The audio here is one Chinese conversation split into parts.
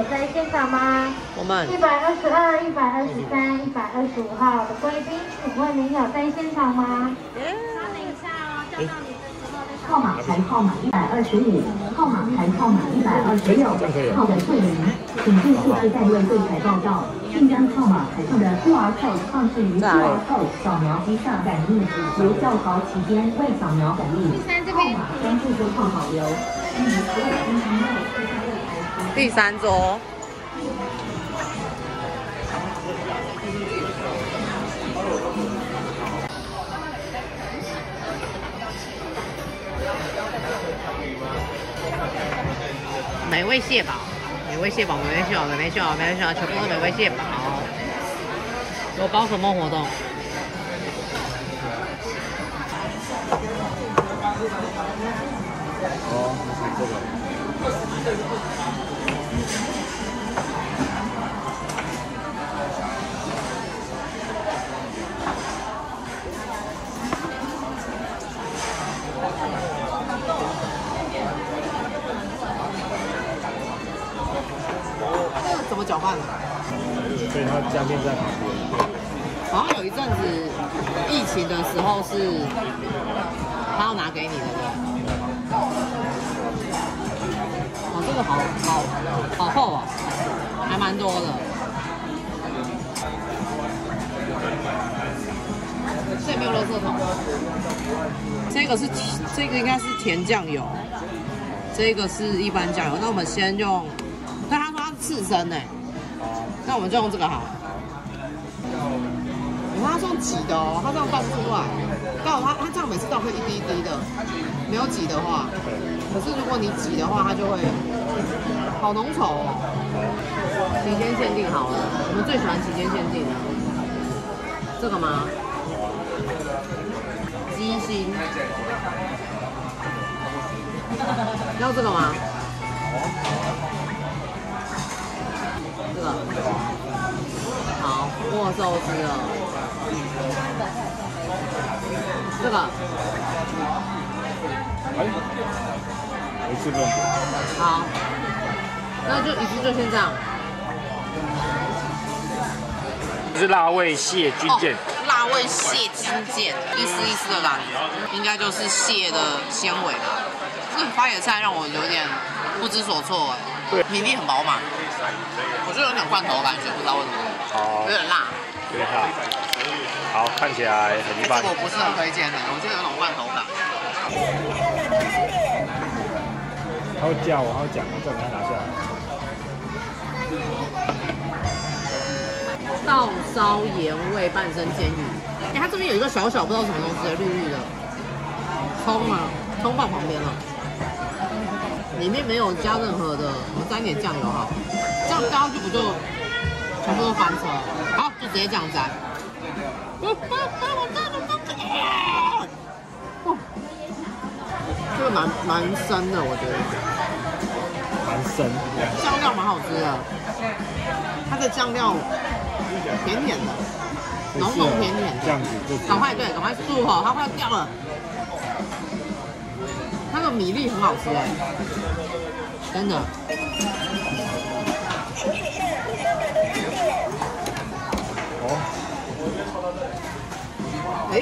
有在现场吗？我们一百二十二、一百二十三、一百二十五号的贵宾，请问您有在现场吗稍等一下哦叫到您的时候？号码牌号码一百二十五，号码牌号码一百二十六号的会员，请尽速至站位柜台报到，并将号码牌上的 QR code 放置于 QR code 扫描机上感应，由教考期间未扫描感应，号码将自动放保留。欢迎所有进行内柜台位台。第三桌。美味蟹堡，美味蟹堡，美味蟹堡，美味蟹堡，美味蟹堡，全部都是美味蟹堡。有搞什么活动？哦，这个。这个怎么搅拌的？所以它酱面在旁边。好像有一阵子疫情的时候是他要拿给你的，这个好好好厚啊，还蛮多的。这没有垃圾桶。这个是这个应该是甜酱油，这个是一般酱油。那我们先用，但他说它是刺身呢，那我们就用这个好了。你看它是用挤的哦，它这样倒不出来，这样每次倒会一滴一滴的，没有挤的话，可是如果你挤的话，它就会好浓稠哦。期间限定好了，我们最喜欢期间限定的，这个吗？鸡心，要这个吗？这个，好，握寿司了。这个，哎，没吃过。好，那就一次就先这样。是辣味蟹军舰，哦辣味蟹军舰，一丝一丝的感觉，应该就是蟹的纤维吧。这个花野菜让我有点不知所措哎，对米粒很饱满，我就有点罐头的感觉，不知道为什么，好有，点辣。有点辣。好，看起来很一般这个。我不是很推荐的，我觉得有种罐头感。他会叫我，他会讲，我叫给他拿下来。稻烧盐味半生煎鱼，哎、它这边有一个小小不知道什么东西，绿绿的，葱啊，葱放旁边了，里面没有加任何的，我们沾点酱油哈，这样加上去不就全部都翻车？好，就直接这样沾。哇，这个蛮蛮深的，我觉得蛮深，酱料蛮好吃的，它的酱料甜甜的，浓浓甜甜的这。样子就赶快对，赶快漱口，它快要掉了。那个米粒很好吃哎，真的。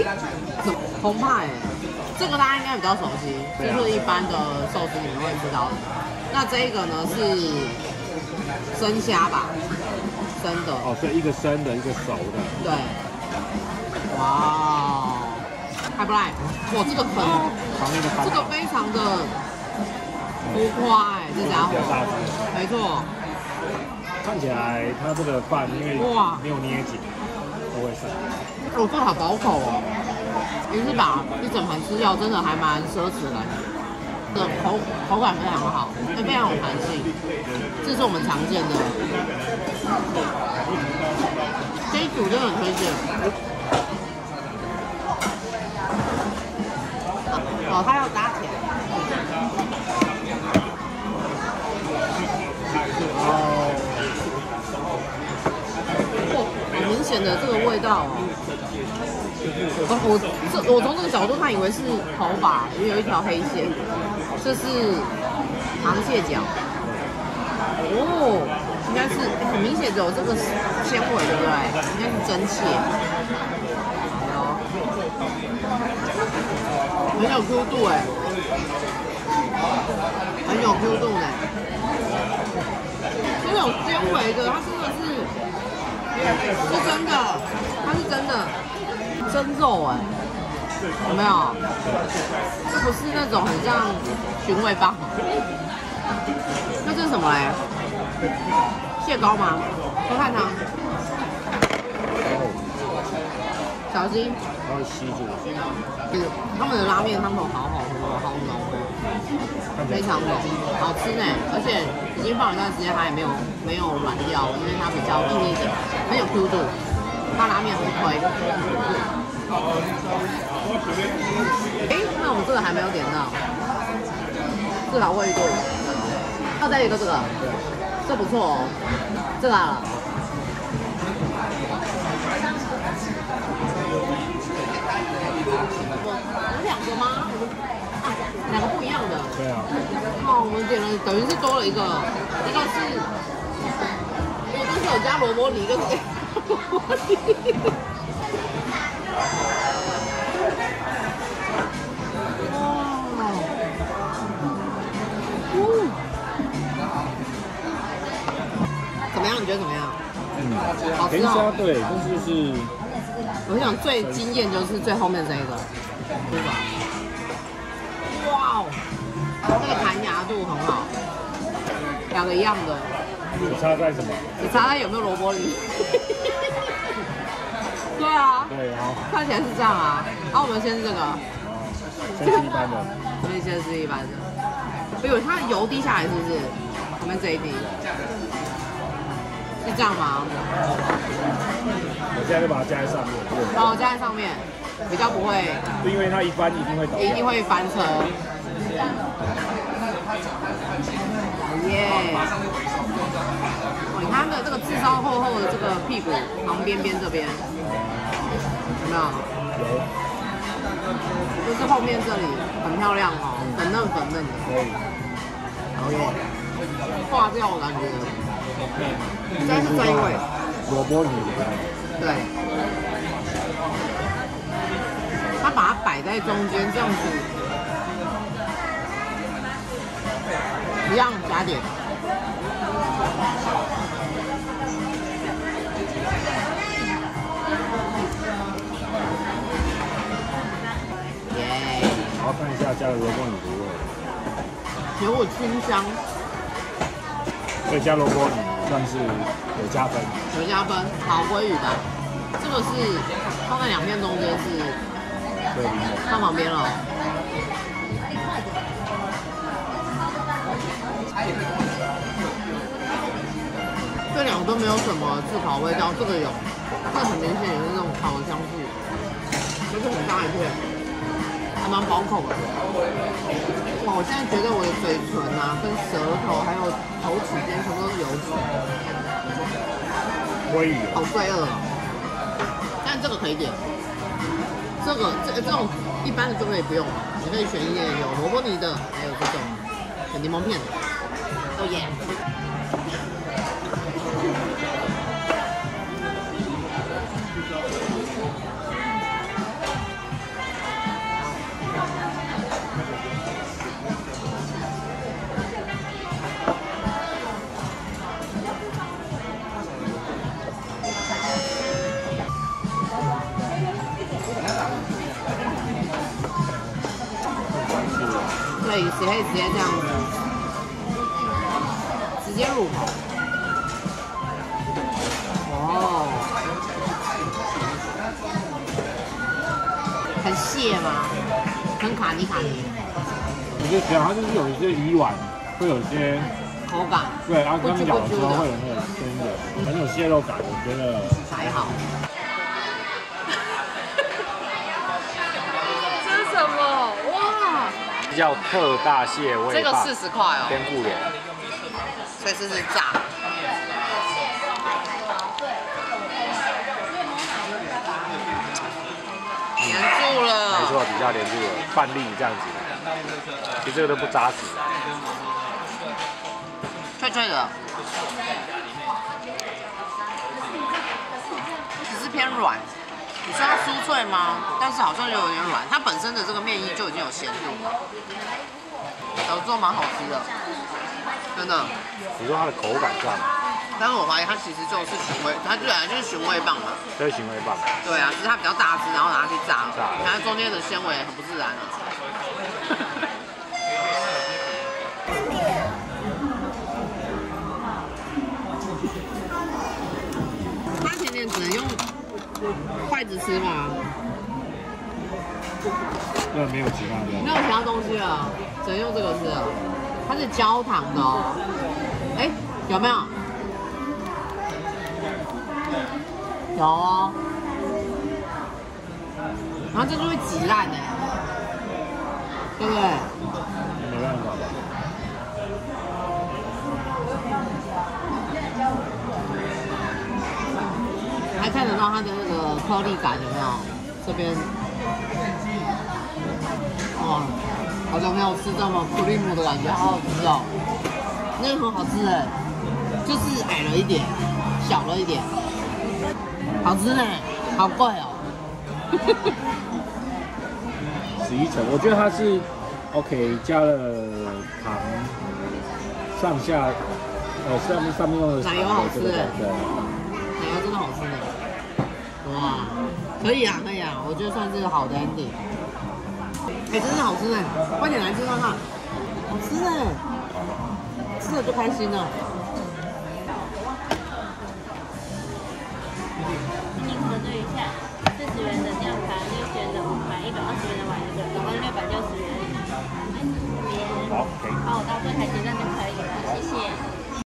哎，怎么红派哎？这个大家应该比较熟悉，就是一般的寿司里面会知道的。那这一个呢是生虾吧，生的，哦，所以一个生的，一个熟的。对。哇哦，还不赖，哇，这个很。这个非常的浮夸哎，这家伙没错，看起来它这个饭因为哇没有捏紧，不会散。哦，这个好饱口哦，一次把一整盘吃掉，真的还蛮奢侈的。的口口感非常好，也非常有弹性，这是我们常见的。这一组真的很推荐。哦，它要搭显的这个味道哦。我我这我从这个角度他，以为是头发，因为有一条黑线，这是螃蟹脚。哦，蟹只有这个纤维，对不对？应该是真蟹。很有 Q 度哎，很有 Q 度呢。这种纤维的，它真的是是真的，它是真的真肉哎，有没有？这不是那种很像寻味棒。那这是什么嘞？蟹膏吗？我看它，小心。吸住。是他们的拉面汤头好好喝，好浓哦，非常浓，好吃呢。而且已经放一段时间，它也没有没有软掉，因为它比较硬一点，很有 Q 度。它拉面很亏。哎，那我们这个还没有点到，至少会一度。要再一个这个，这不错哦，这来了。有两个吗？啊，两个不一样的。对啊。哦，我们点了，等于是多了一个，一个是，一个是有加萝卜泥，一个是萝卜泥。哇！嗯。怎么样？你觉得怎么样？嗯，好吃甜虾哦。对，但是是我想最惊艳就是最后面这一个，对吧？哇哦，那个弹牙度很好，两个一样的，你差在什么？你查它有没有萝卜泥？对啊，对，啊，看起来是这样啊。啊，我们先是这个，先是一般的，所以先是一般的。哎呦，它油滴下来是不是？旁边这一滴，是这样吗？我现在就把它加在上面，然后加在上面，比较不会，因为它一翻一定会倒，一定会翻车。耶！哦，你看它的这个炙烧厚厚的这个屁股旁边边这边，有没有？有就是后面这里很漂亮哦，粉嫩粉嫩的，可以，好耶！化掉我感觉，应该是这一位，萝卜泥，对。他把它摆在中间这样子，一样加点。耶！然后看一下加了萝卜泥的味，有我清香，所以加萝卜泥算是有加分。有加分，好鲑鱼吧？这个是放在两片中间是对，放旁边了。这两个都没有什么炙烤味道，这个有，这个很明显也是那种烤的香气，就是很大一片，还蛮饱口的。哇，我现在觉得我的嘴唇啊，跟舌头还有头齿间全部都是油脂，可以好罪恶哦。但这个可以点，这个这这种一般的就可以不用，你可以选一点有萝卜泥的，还有这种有柠檬片的。哦耶！对，也可以直接这样子，直接入口。哦，很蟹吗？很卡尼卡尼，我就觉得它就是有一些鱼丸，会有一些口感对，然后刚咬的时候会有那个声音的，很有蟹肉感，我觉得还好。叫特大蟹味这个棒四十块哦，天妇脸，所以这是炸。黏住了，没错，比较连住了，半粒这样子，其实这个都不扎实，脆脆的。只是偏软。你说它酥脆吗？但是好像又有点软，它本身的这个面衣就已经有咸度了，有做蛮好吃的，真的。你说它的口感上，但是我怀疑它其实就是寻味，它本来就是寻味棒嘛。就是寻味棒，对啊，只是它比较大只，然后拿去炸，炸它中间的纤维很不自然啊。筷子吃吗？那没有其他的。没有其他东西了，只能用这个吃了。它是焦糖的哦。哎，有没有？有哦。然后这就会挤烂的，对不对？没办法吧？还看得到它的那个颗粒感有没有？这边，哇，好久没有吃这么 cream 的感觉，好好吃哦。那个很好吃哎，就是矮了一点，小了一点，好吃呢，好贵哦。十一层，我觉得它是 OK，加了糖，上下，呃，上面上面用的奶油好吃对，的好吃的。哇，可以啊，可以啊，我觉得算是好的 ending。哎、真的好吃呢，快点来吃看看，好吃呢，吃了就开心了。您核对一下，四十元的酱盘，六十元的五盘，一百二十元的碗一个，总共六百六十元。好，可以。好，我到柜台结账就可以了，谢谢。